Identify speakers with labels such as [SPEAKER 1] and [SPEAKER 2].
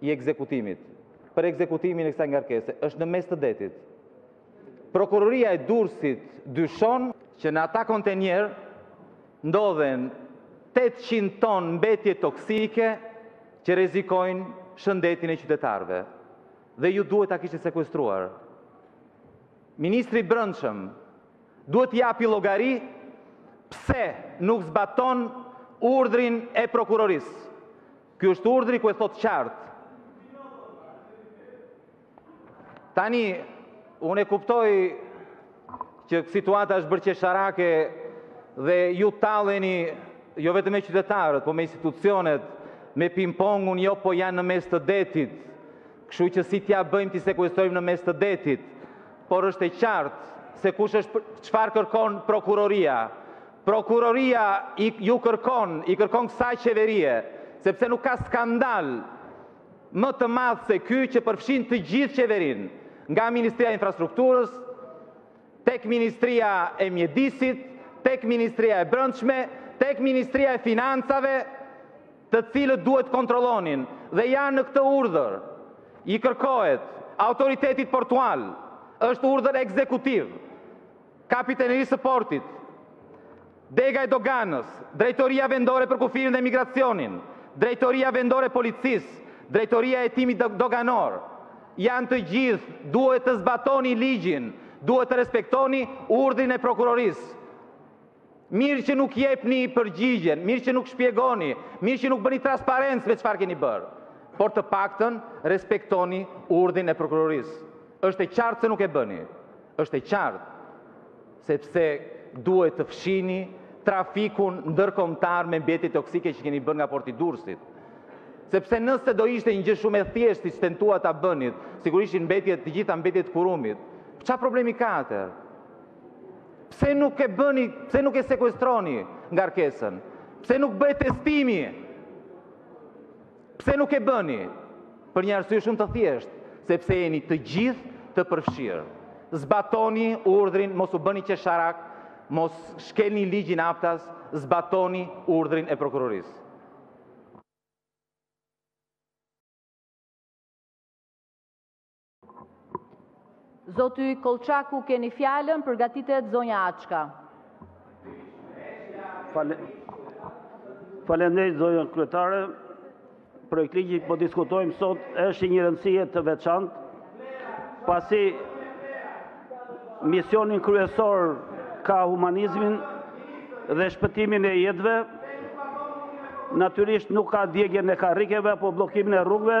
[SPEAKER 1] i ekzekutimit për ekzekutimin e kësaj ngarkese është në mes të detit. Prokuroria e Durrësit dyshon që në ata kontenjer ndodhen 800 ton mbetje toksike që rrezikojnë shëndetin e qytetarëve dhe ju duhet ta kishit sekuestruar. Ministri i Brendshëm duhet të japi llogari pse nuk zbaton urdhrin e prokurorisë. Ky është urdhri ku e thotë qartë. Tani, unë e kuptoj që situata është bërë qesharake dhe ju talleni jo vetëm me qytetarët, po me institucionet, me ping-pongun jo, po janë në mes të detit. Kështu që si t'ia bëjmë t'i sekuestrojmë në mes të detit. Por është e qartë se kush është çfarë kërkon prokuroria. Prokuroria ju kërkon, i kërkon kësaj qeverie, sepse nuk ka skandal më të madh se ky që përfshin të gjithë qeverinë, nga Ministria e Infrastrukturës, tek Ministria e Mjedisit, tek Ministria e Brendshme, tek Ministria e Financave, të cilët duhet kontrollonin dhe janë në këtë urdhër. I kërkohet Autoritetit Portual, është urdhër ekzekutiv. Kapitenerisë së Portit, Dega e Doganës, Drejtoria Vendore për Kufirin dhe Migracionin, Drejtoria Vendore e Policisë, Drejtoria e Hetimit Doganor, janë të gjithë, duhet të zbatoni ligjin, duhet të respektoni urdhrin e Prokurorisë. Mirë që nuk jepni përgjigjen, mirë që nuk shpjegoni, mirë që nuk bëni transparencë me çfarë keni bërë. Por të paktën respektoni urdhrin e prokurorisë. Është e qartë se nuk e bëni. Është e qartë sepse duhet të fshini trafikun ndërkombëtar me mbetje toksike që keni bërë nga porti i Durrësit. Sepse nëse do ishte një gjë shumë e thjeshtë siç tentuat ta bënit, sigurisht i mbetje, të gjitha mbetje të kurumit. Ça problemi ka atëherë? Pse nuk e bëni, pse nuk e sekuestroni ngarkesën? Pse nuk bëhet testimi? Pse nuk e bëni? Për një arsye shumë të thjeshtë, sepse jeni të gjithë të përfshirë. Zbatoni urdhrin, mos u bëni qesharak, mos shkelni ligjin haptas, zbatoni urdhrin e prokurorisë.
[SPEAKER 2] Zoti Kollçaku keni fjalën, përgatitet zonja Açka.
[SPEAKER 3] Fale... Faleminderit zonja kryetare. Projektligji që po diskutojmë sot është i një rëndësie të veçantë, pasi misionin kryesor ka humanizmin dhe shpëtimin e jetëve, natyrisht nuk ka djegjen e karrikeve apo bllokimin e rrugëve,